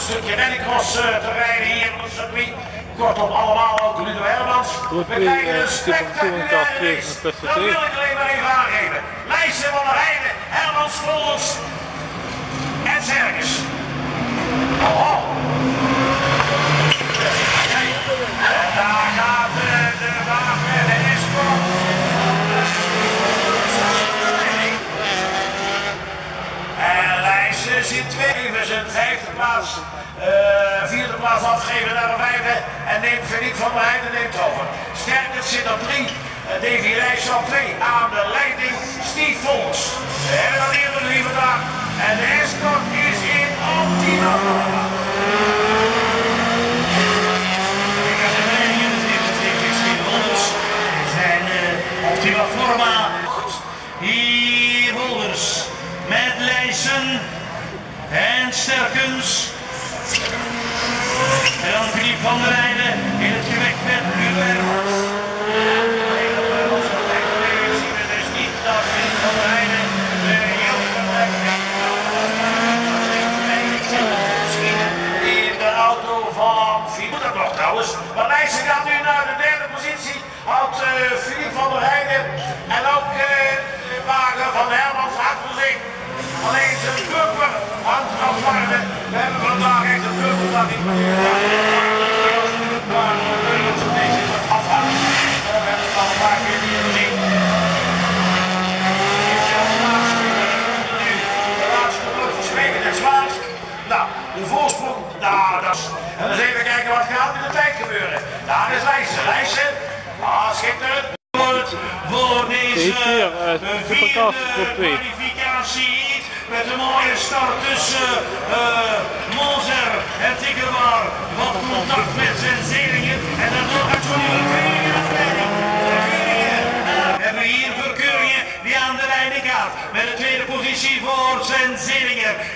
goed stukje rallycross eh, te rijden hier op het circuit. Kortom, allemaal ook Ludo Hermans. We krijgen eh, een spectaculaire race. een. Dat wil ik alleen maar even aangeven. Leijsen van der Heijden, Hermans Volders en Serkes. Oh, oh. Kijk, en daar gaat eh, de wagen, de escort. En Tweede, zijn vijfde plaats. eh, vierde plaats afgeven naar de vijfde. En neemt Philippe van der Heijden neemt over. Sterkert zit op drie. Uh, Davy Leijsen op twee. Aan de leiding Steve Volks. We hebben dat eerder gezien vandaag. En de escort is in optima forma heb de leidingen, het is Steve Volks. zijn uh, optima forma. Hier Wolvers met Leijsen en Sterkens. En Philippe van der Heijden in het gewek met Hugo Hermans. Het is niet dat Philippe van der Heijden de Misschien in de auto van Philippe. Moet dat nog trouwens. Maar Leijsen gaat nu naar de derde positie. Houdt uh, Philippe van der Heijden. En ook uh, de wagen van achter zich. Alleen zijn bumper aan het afwarmen. We hebben vandaag echt een bumper dat niet Maar deze afhangen. We hebben het al een paar keer niet gezien. De. Nou, de voorsprong, daar, dat is. En dan eens even kijken wat gaat met de tijd gebeuren. Daar is Leijsen. Leijsen, ah, schitterend. Voor deze eh, vierde met een mooie start tussen uh, Monzer en Tikkerwaar. Wat contact met zijn zelingen en daardoor gaat Johnny Verkeuringen aan de leiding. Hebben we hier Verkeuringen die aan de leiding gaat. Met de tweede positie voor zijn.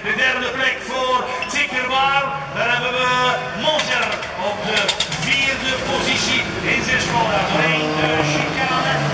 De derde plek voor Tikkerwaar. Daar hebben we Monzer op de vierde positie in Skoda. Doorheen de chicane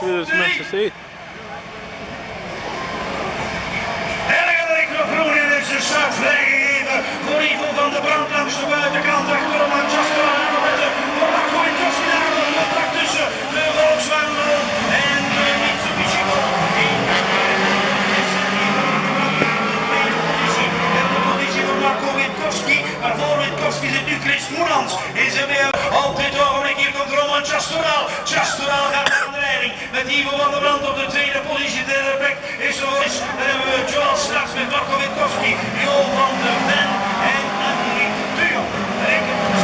Supertouring Cup 2016. Ergerlijk groen en is de start vrijgegeven voor Ivo van de Brand langs de buitenkant achterom Manchester met de Monaco in Toscana. Contact tussen de Volkswagen en de Mitsubishi de Marco Witkowski. Maar voor Witkowski zit nu Chris Moenans. Is er weer op dit ogenblik. Roman Chastoral. Chastoral gaat naar de leiding. Met Ivo van der Brand op de tweede positie. De derde plek is er is. Dan hebben we Joel straks met Marco Witkowski. Jo van der Ven en Annie de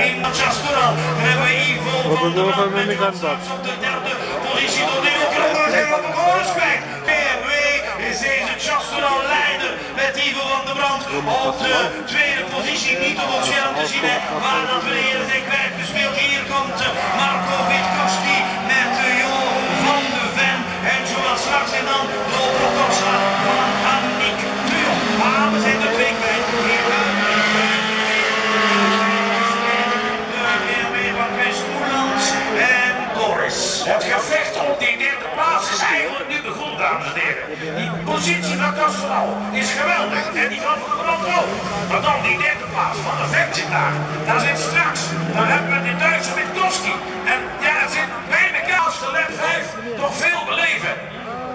de in Manchesteral. Dan hebben we Ivo van der Brand met de. Straks op de derde positie door de Oekraïne zijn we op de kwijt. BMW is deze Chastoral leider met Ivo van der Brand op de tweede positie. Niet op het scherm te zien, maar dat we eerder zijn kwijtgespeeld. Hier komt Marco Witkowski met eh, Jo van de Ven en zowel straks en dan de Corsa van Annick de Jong. Maar we zijn er twee kwijt. Hier de BMW van Chris Moelans en Boris. Het gevecht om die derde plaats is eigenlijk nu begonnen, dames en heren. Die positie van Castro is geweldig en die van Van Brand ook. Maar dan die derde plaats van de Vet zit daar. Daar zit straks, dan hebben we de Duitse Witkowski. En ja, zit bij elkaar de lap 5 toch veel beleven.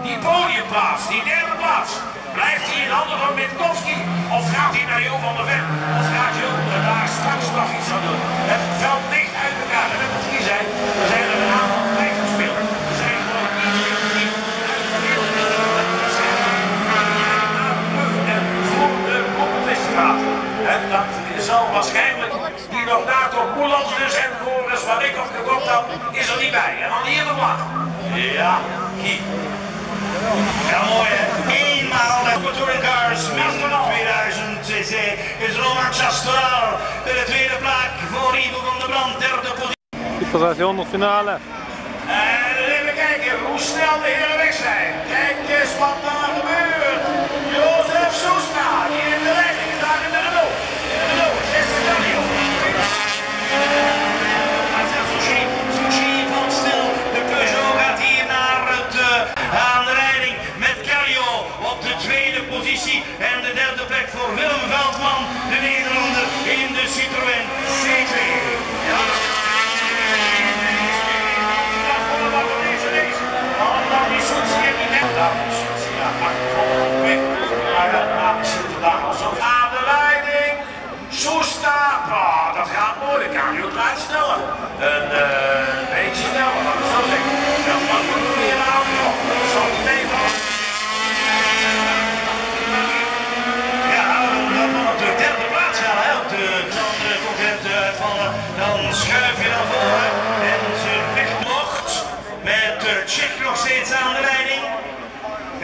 Die podiumplaats, die derde plaats. Blijft hij in handen van Witkowski of gaat hij naar Jo van der Ven? Of gaat Jo daar straks nog iets aan doen? Het veld ligt uit elkaar. En wat hij zei, er zijn er een aantal gespeeld. Er zijn gewoon iedereen die uitgespeeld zijn. En voor de competitie gaat. En dat zal waarschijnlijk die nog na tot Moelans dus en Goris, waar ik op gekocht had, is er niet bij. En dan hier de vlag. Ja, Kie. Ja, mooi hè. Eenmaal de Touring Cars Master 2000 cc is Roman Chastoral bij de tweede plek voor Ivo van der Brand, derde positie. Superstation nog finale. En even kijken hoe snel de heren weg zijn. Kijk eens wat daar gebeurt. Jozef Soesna, die En de derde plek voor Willem Veldman, de Nederlander in de Citroën C2. Ja. Dat vonden we van deze race. Allemaal die Soetsi en die net. Daar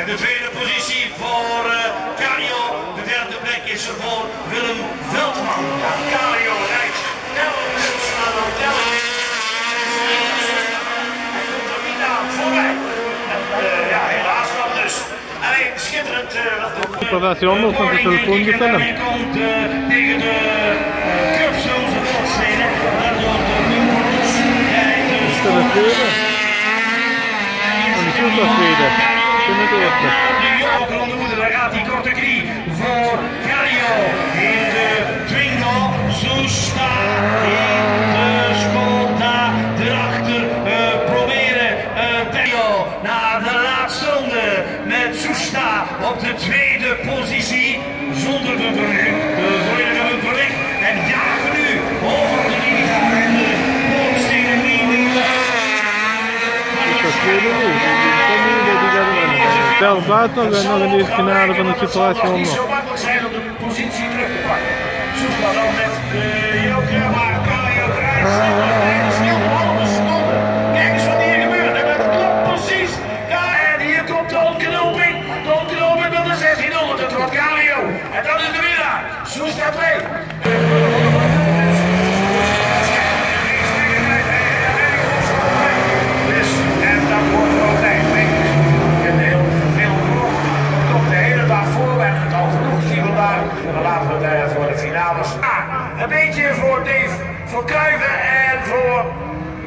En de tweede positie voor uh, Cario. De derde plek is voor Willem Veldman. Ja, Cario rijdt telkens aan de telkens. Hij komt. En, eh, ja, helaas dan dus. Alleen schitterend. Eh, de, uh, dat telefoon jammer, tellen de telefoon. Hij komt tegen de uh, curbstoelze de nummer dus De. En. 気持ちよかった。salvato alla nove di finale quando ci trovasse un no. voor Dave, voor en voor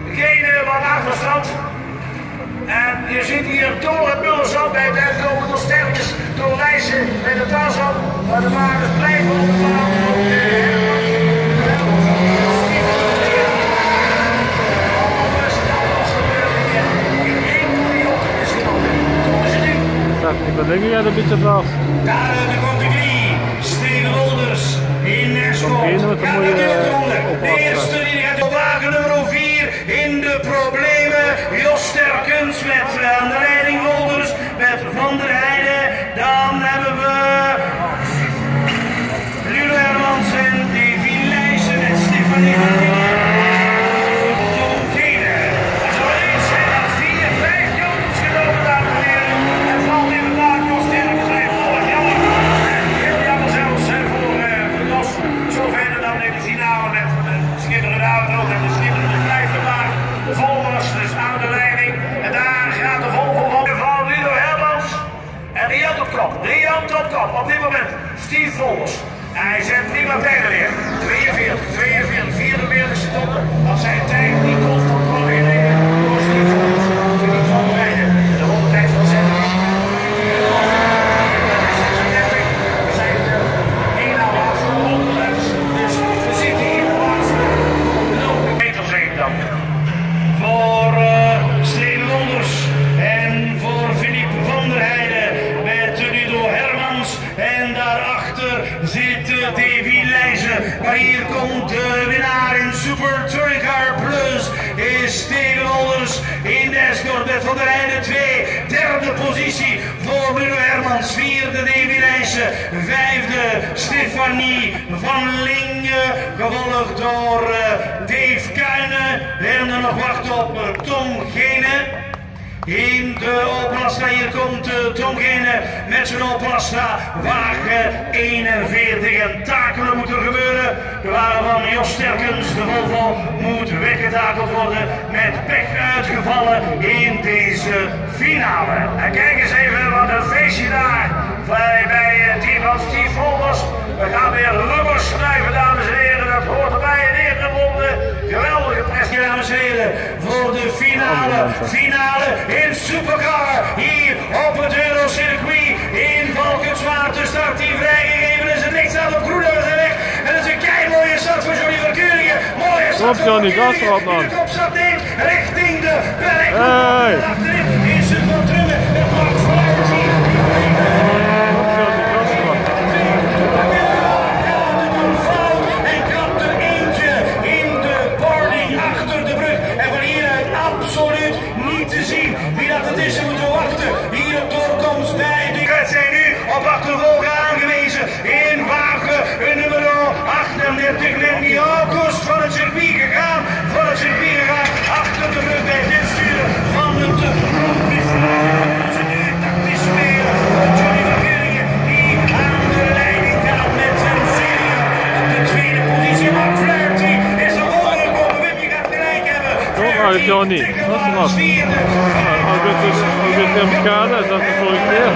degene wat achterstand. En je ziet hier door het Mullersand bij het uitkomen door sterretjes, door lijsten met de taalzand. Maar de wagens blijven op de baan. Ik ben denk ik uit een beetje vanaf. Daar komt de 3, Steven Olders in Escort. Wacht op eh, Tom Gene. In de Oplastra, hier komt eh, Tom Gene met zijn Oplastra. Wagen 41 en takelen moeten gebeuren. De wagen van Jos Sterkens, de Volvo, moet weggetakeld worden. Met pech uitgevallen in deze finale. En kijk eens even wat een feestje daar. Wij bij Tibas Vonders. We gaan weer rubber snuiven, dames en heren. Dat hoort erbij in eerste ronde. Geweldige pressie, dames en heren. Voor de finale, finale in Supercar. Hier op het Eurocircuit in Valkenswaard. De start die vrijgegeven is. En ze sta op groen, dat weg. En dat is een keimooie start voor Johnny van Keuringen. Mooie start Johnny, gas richting de berg. vorig jaar niet. Dat is wat. Augustus, augustus Amerikanen, dat is de vorige keer.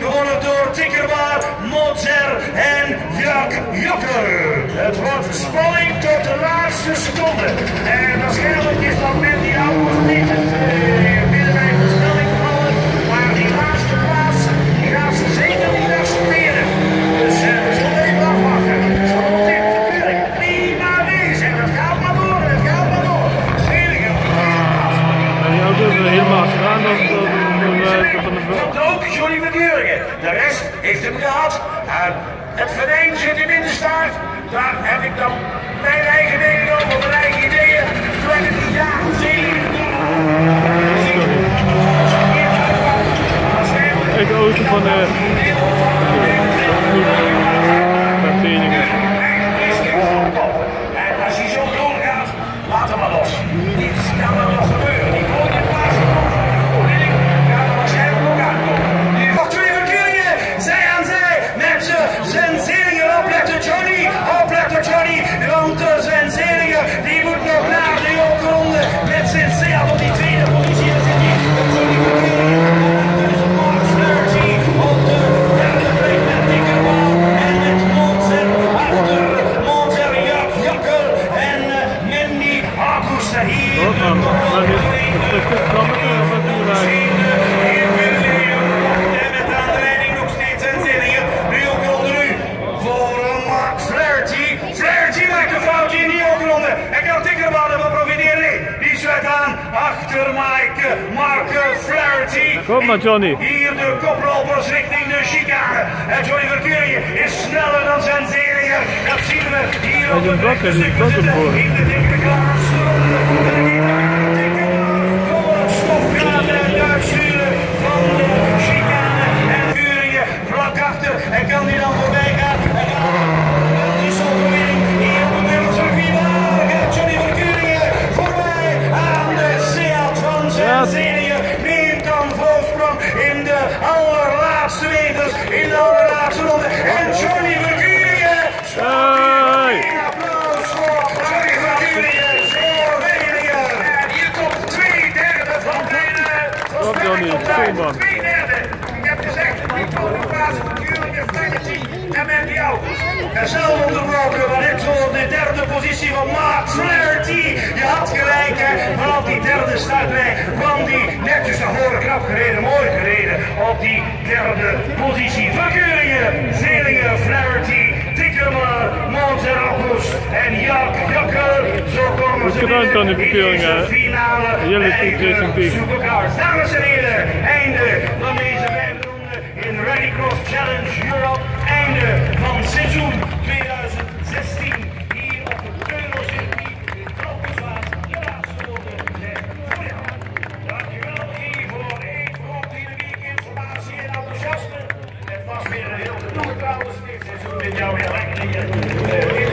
Gewonnen door Tikkerbaar, Mozer en Jack Jokker. Het wordt spanning tot de laatste seconde. En waarschijnlijk is dat met die oude niet eh, Kom maar, Johnny. Hier de koprolpers richting de chicane. En Johnny Verkeurien is sneller dan zijn zerige. Dat zien we hier op de kop. Dat is de dikke klaarstroom. Hier het stofgraad en uitsturen van de chicane. En Gurien vlak achter. En kan die dan voorbij? y la oración de zelf onderbroken, maar dit voor de derde positie van Max Flaherty. Je had gelijk, hè. Vanaf die derde startrij kwam die netjes naar voren, knap gereden, mooi gereden op die derde positie. Van Keuringen, Zelingen, Flaherty, Tikkemer, Monterapos en Jack Jakker. Zo komen ze binnen in deze finale bij de Supercars. Dames en heren, einde van deze vijfde in Rallycross Challenge Europe einde van seizoen 2016 hier op het Eurocircuit in Kalkenswaard. Helaas voor de. Dankjewel Guy voor één prompt dynamiek, informatie en enthousiasme. Het was weer een heel genoeg trouwens dit seizoen met jou weer lekker hier.